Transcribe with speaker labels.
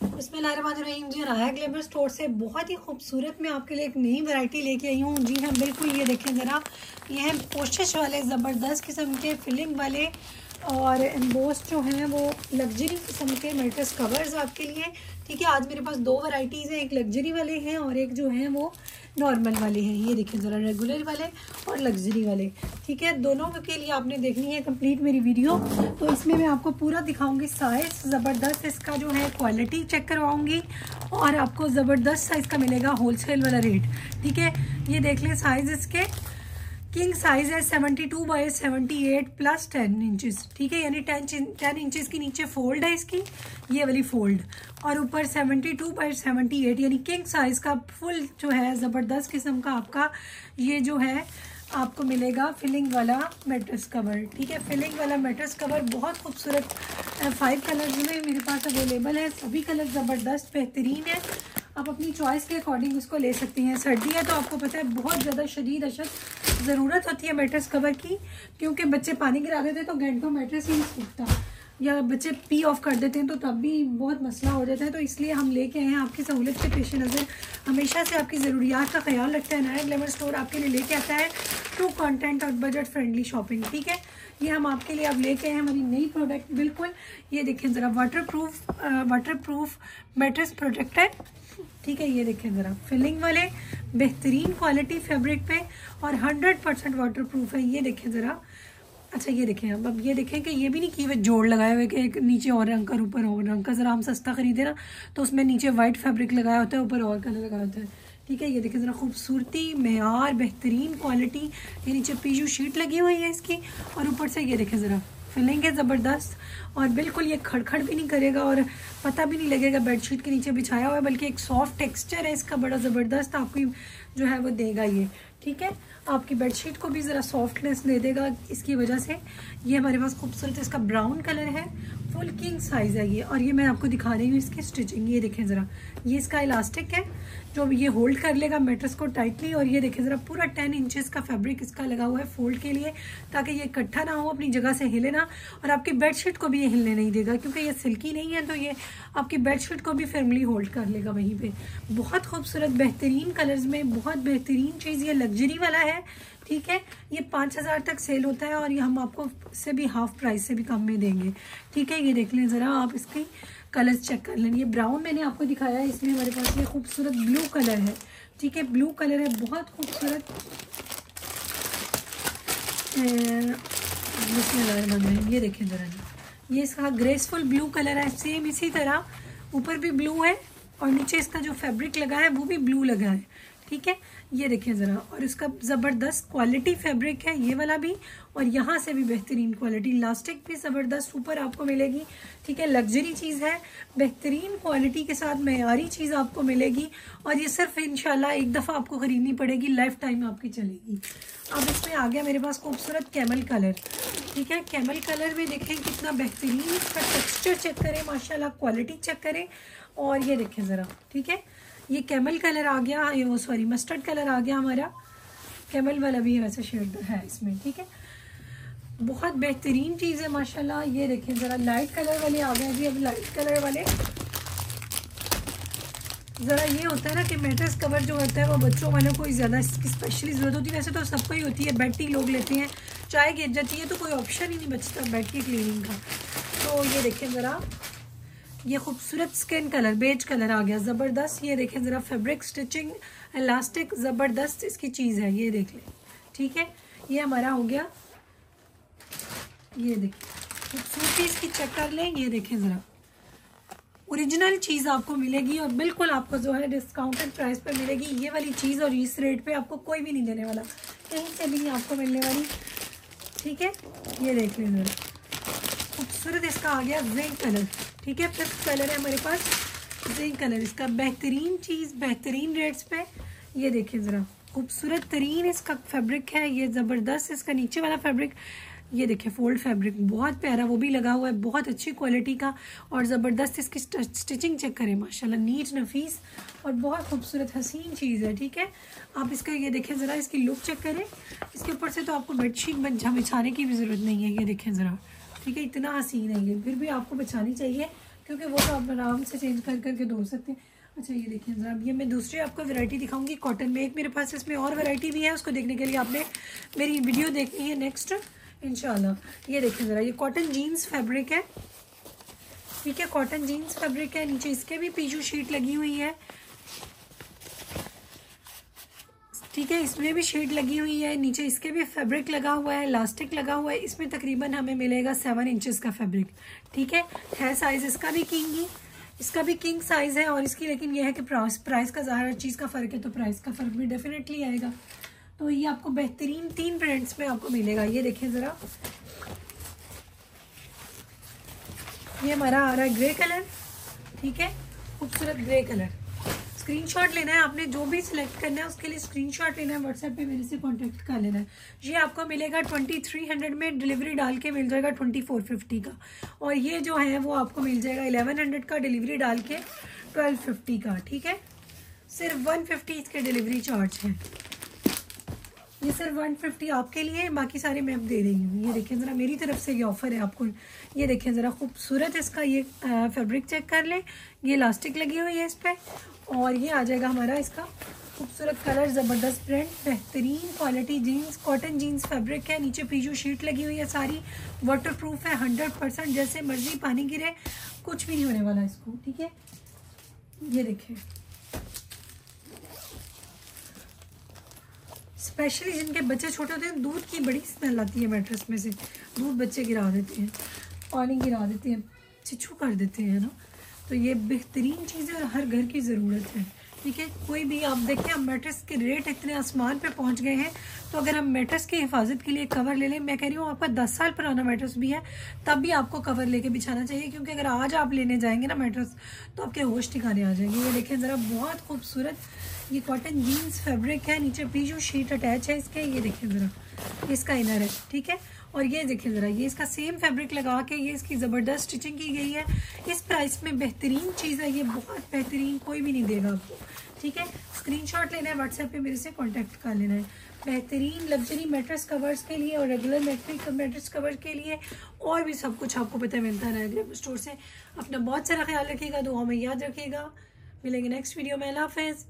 Speaker 1: बसमीम जी राया glamour store से बहुत ही खूबसूरत मैं आपके लिए एक नई वैरायटी लेके आई हूँ। जी हाँ बिल्कुल, ये देखें ज़रा। ये हैं पोशिश वाले, ज़बरदस्त किस्म के फिलिंग वाले और एम्बोस जो हैं वो लग्जरी किस्म के मेट्रेस कवर्स आपके लिए ठीक है, आज मेरे पास दो वैरायटीज़ हैं, एक लग्जरी वाले हैं और एक जो हैं वो नॉर्मल वाले हैं। ये देखिए ज़रा रेगुलर वाले और लग्जरी वाले। ठीक है, दोनों के लिए आपने देखनी है कंप्लीट मेरी वीडियो तो इसमें मैं आपको पूरा दिखाऊँगी साइज़ ज़बरदस्त इसका जो है क्वालिटी चेक करवाऊँगी और आपको ज़बरदस्त साइज़ का मिलेगा होलसेल वाला रेट ठीक है, ये देख लें साइज़ इसके। किंग साइज़ है 72 two by seventy eight plus ten inches ठीक है, यानी 10 10 इंचेस की नीचे फोल्ड है इसकी, ये वाली फोल्ड और ऊपर 72 टू बाई सेवेंटी एट, यानी किंग साइज़ का फुल जो है, ज़बरदस्त किस्म का आपका, ये जो है, आपको मिलेगा फिलिंग वाला मेट्रेस कवर ठीक है फिलिंग वाला मेट्रेस कवर बहुत खूबसूरत फाइव कलर्स में मेरे पास अवेलेबल है, सभी कलर ज़बरदस्त, बेहतरीन है। आप अपनी चॉइस के अकॉर्डिंग उसको ले सकती हैं। सर्दी है तो आपको पता है, बहुत ज़्यादा शदीद अशद ज़रूरत होती है मेट्रेस कवर की, क्योंकि बच्चे पानी गिरा देते हैं तो घंटों मेट्रेस ही नहीं सूखता। या बच्चे पी ऑफ़ कर देते हैं तो तब भी बहुत मसला हो जाता है तो इसलिए हम लेके आए हैं आपकी सहूलत के पेश नज़र। हमेशा से आपकी ज़रूरियात का ख्याल रखता है। नया ग्लेमर स्टोर आपके लिए लेके आता है ट्रू कंटेंट और बजट फ्रेंडली शॉपिंग ठीक है? ये हम आपके लिए अब लेके आए हैं हमारी नई प्रोडक्ट बिल्कुल। ये देखें ज़रा water proof water proof mattress product है, ठीक है? ये देखें ज़रा। फिलिंग वाले बेहतरीन क्वालिटी फैब्रिक पे और 100 परसेंट वाटर प्रूफ है, ये देखें ज़रा। अच्छा ये देखें अब अब ये देखें कि ये भी नहीं कि वे जोड़ लगाए हुए कि एक नीचे और रंग का ऊपर और रंग का, ज़रा हम सस्ता खरीदे ना तो उसमें नीचे वाइट फैब्रिक लगाया होता है, ऊपर और कलर लगाया होता है। ठीक है, ये देखें ज़रा खूबसूरती, मैार, बेहतरीन क्वालिटी ये नीचे पीजू शीट लगी हुई है इसकी, और ऊपर से ये देखें ज़रा। फिलिंग है ज़बरदस्त। और बिल्कुल ये खड़खड़ भी नहीं करेगा और पता भी नहीं लगेगा बेडशीट के नीचे बिछाया हुआ है, बल्कि एक सॉफ्ट टेक्सचर है इसका, बड़ा ज़बरदस्त आपकी जो है वो देगा ये। ठीक है? आपकी बेडशीट को भी ज़रा सॉफ्टनेस दे देगा इसकी वजह से। ये हमारे पास खूबसूरत इसका ब्राउन कलर है। फुल किंग साइज़ है ये, और ये मैं आपको दिखा रही हूँ इसकी स्टिचिंग। ये देखें ज़रा। ये इसका इलास्टिक है, जो ये होल्ड कर लेगा मेट्रेस को टाइटली, और ये देखें ज़रा, पूरा टेन इंचेस का फैब्रिक इसका लगा हुआ है फोल्ड के लिए, ताकि ये इकट्ठा ना हो, अपनी जगह से हिले ना, और आपकी बेडशीट को भी ये हिलने नहीं देगा, क्योंकि ये सिल्की नहीं है तो ये आपकी बेडशीट को भी फैमिली होल्ड कर लेगा वहीं पे। बहुत खूबसूरत, बेहतरीन कलर्स में, बहुत बेहतरीन चीज़, ये लग्जरी वाला है ठीक है, ये पाँच हज़ार तक सेल होता है और ये हम आपको से भी हाफ़ प्राइस से भी कम में देंगे। ठीक है, ये देख लें ज़रा, आप इसकी कलर्स चेक कर लें। ये ब्राउन मैंने आपको दिखाया है, इसलिए हमारे पास ये खूबसूरत ब्लू कलर है। ठीक है ब्लू कलर है, बहुत खूबसूरत। ये देखें ज़रा ये इसका ग्रेसफुल ब्लू कलर है सेम इसी तरह। ऊपर भी ब्लू है और नीचे इसका जो फैब्रिक लगा है, वो भी ब्लू लगा है। ठीक है? ये देखें ज़रा, और इसका ज़बरदस्त क्वालिटी फैब्रिक है, ये वाला भी, और यहाँ से भी बेहतरीन क्वालिटी लास्टिक भी ज़बरदस्त सुपर आपको मिलेगी, ठीक है? लग्जरी चीज़ है, बेहतरीन क्वालिटी के साथ मैारी चीज़ आपको मिलेगी, और ये सिर्फ़ इनशाला एक दफ़ा आपको ख़रीदनी पड़ेगी लाइफ टाइम आपकी चलेगी। अब इसमें आ गया मेरे पास खूबसूरत कैमल कलर ठीक है? कैमल कलर में देखें कितना बेहतरीन इसका टेक्स्चर चेक करें, माशाल्लाह क्वालिटी चेक करें, और ये देखें ज़रा, ठीक है? ये कैमल कलर आ गया वो सॉरी मस्टर्ड कलर आ गया हमारा। कैमल वाला भी वैसे शेड है इसमें, ठीक है? बहुत बेहतरीन चीज़ है, माशाल्लाह। ये देखें ज़रा लाइट कलर वाले आ गए जी, अब लाइट कलर वाले। ज़रा ये होता है ना कि मेट्रेस कवर जो होता है, वो बच्चों वालों को ज़्यादा, इसकी स्पेशली ज़रूरत होती है। वैसे तो सबको ही होती है बेड लोग लेते हैं। चाय गिर जाती है तो कोई ऑप्शन ही नहीं बचता बेड की क्लीनिंग का। तो ये देखें ज़रा ये खूबसूरत स्किन कलर बेज कलर आ गया। ज़बरदस्त, ये देखें ज़रा फैब्रिक स्टिचिंग इलास्टिक ज़बरदस्त इसकी चीज़ है, ये देख लें। ठीक है? ये हमारा हो गया। ये देखिए खूबसूरती इसकी चेक कर लें। ये देखें ज़रा। ओरिजिनल चीज़ आपको मिलेगी और बिल्कुल आपको जो है डिस्काउंटेड प्राइस पर मिलेगी। ये वाली चीज़ और इस रेट पे आपको कोई भी नहीं देने वाला। कहीं से भी नहीं आपको मिलने वाली। ठीक है? ये देख लें ज़रा। खूबसूरत इसका आ गया जिंक कलर ठीक है? फिफ्थ कलर है हमारे पास जिंक कलर इसका बेहतरीन चीज़, बेहतरीन रेट्स पे। ये देखिए ज़रा, खूबसूरत तरीन इसका फैब्रिक है, ये ज़बरदस्त इसका नीचे वाला फैब्रिक ये देखिए फोल्ड फैब्रिक बहुत प्यारा, वो भी लगा हुआ है, बहुत अच्छी क्वालिटी का और ज़बरदस्त इसकी स्टिचिंग चेक करें, माशाल्लाह नीट नफीस और बहुत खूबसूरत हसीन चीज़ है, ठीक है? आप इसका, ये देखें ज़रा, इसकी लुक चेक करें। इसके ऊपर से तो आपको बेडशीट बिछाने की भी ज़रूरत नहीं है, ये देखें ज़रा। ठीक है, इतना हसीन है ये। फिर भी आपको बचानी चाहिए, क्योंकि वो तो आप आराम से चेंज कर करके धो सकते हैं। अच्छा ये देखिए ज़रा, ये मैं दूसरी आपको वैरायटी दिखाऊँगी कॉटन में एक मेरे पास इसमें और वैरायटी भी है, उसको देखने के लिए आपने मेरी वीडियो देखनी है नेक्स्ट इनशाला ये देखिए ज़रा, ये कॉटन जीन्स फैब्रिक है। ठीक है कॉटन जीन्स फैब्रिक है, नीचे इसके भी पीजू शीट लगी हुई है। ठीक है, इसमें भी शेड लगी हुई है, नीचे इसके भी फैब्रिक लगा हुआ है इलास्टिक लगा हुआ है, इसमें तकरीबन हमें मिलेगा सेवन इंचेस का फैब्रिक ठीक है? है साइज़ इसका भी किंग ही, इसका भी किंग साइज़ है और इसकी लेकिन यह है कि प्राइस प्राइस का ज़्यादा चीज़ का फ़र्क है तो प्राइस का फ़र्क भी डेफिनेटली आएगा। तो ये आपको बेहतरीन तीन प्रिंट्स में आपको मिलेगा, ये देखें ज़रा। ये हमारा आ रहा है ग्रे कलर ठीक है? खूबसूरत ग्रे कलर स्क्रीनशॉट लेना है, आपने जो भी सिलेक्ट करना है, उसके लिए स्क्रीनशॉट लेना है व्हाट्सएप पे मेरे से कांटेक्ट कर लेना है। ये आपको मिलेगा ट्वेंटी थ्री हंड्रेड में डिलीवरी डाल के मिल जाएगा ट्वेंटी फोर फिफ्टी का। और ये जो है, वो आपको मिल जाएगा इलेवन हंड्रेड का डिलीवरी डाल के ट्वेल्व फिफ्टी का, ठीक है? सिर्फ़ वन फिफ्टी इसके डिलीवरी चार्ज है। ये सिर्फ़ वन फिफ्टी आपके लिए बाकी सारे मैं अब दे रही हूँ। ये देखें ज़रा मेरी तरफ़ से ये ऑफ़र है आपको। ये देखें ज़रा खूबसूरत इसका ये फैब्रिक चेक कर लें। ये इलास्टिक लगी हुई है इस पर और ये आ जाएगा हमारा इसका खूबसूरत कलर ज़बरदस्त प्रिंट बेहतरीन quality jeans cotton jeans fabric है। नीचे पीजू शीट लगी हुई है सारी। वाटर प्रूफ है हंड्रेड परसेंट जैसे मर्ज़ी पानी गिरे, कुछ भी नहीं होने वाला इसको, ठीक है? ये देखें स्पेशली जिनके बच्चे छोटे होते हैं, दूध की बड़ी स्मेल आती है मैट्रेस में से। दूध बच्चे गिरा देते हैं, पानी गिरा देते हैं, छिछू कर देते हैं ना? तो ये बेहतरीन चीज़ है हर घर की ज़रूरत है। ठीक है? कोई भी आप देखें, हम मेट्रस के रेट इतने आसमान पे पहुँच गए हैं तो अगर हम मेट्रस की हिफाजत के लिए कवर ले लें, मैं कह रही हूँ, आपका दस साल पुराना मेट्रस भी है, तब भी आपको कवर लेके बिछाना चाहिए, क्योंकि अगर आज आप लेने जाएँगे ना मेट्रस तो आपके होश ठिकाने आ जाएँगे। ये देखें, ज़रा बहुत खूबसूरत ये कॉटन जीन्स फैब्रिक है, नीचे भी जो शीट अटैच है, इसके, ये देखें ज़रा इसका इनर है, ठीक है? और ये देखें ज़रा, ये इसका सेम फैब्रिक लगा के ये इसकी ज़बरदस्त स्टिचिंग की गई है। इस प्राइस में बेहतरीन चीज़ है, ये बहुत बेहतरीन कोई भी नहीं देगा आपको, ठीक है? स्क्रीनशॉट लेना है व्हाट्सएप पे मेरे से कांटेक्ट कर लेना है। बेहतरीन लग्जरी मेट्रेस कवर्स के लिए और रेगुलर मेट्रिक मेट्रेस कवर के लिए और भी सब कुछ आपको पता मिलता है स्टोर से। अपना बहुत सारा ख्याल रखिएगा दुआ में याद रखिएगा। मिलेंगे नेक्स्ट वीडियो में, अल्लाह हाफिज़।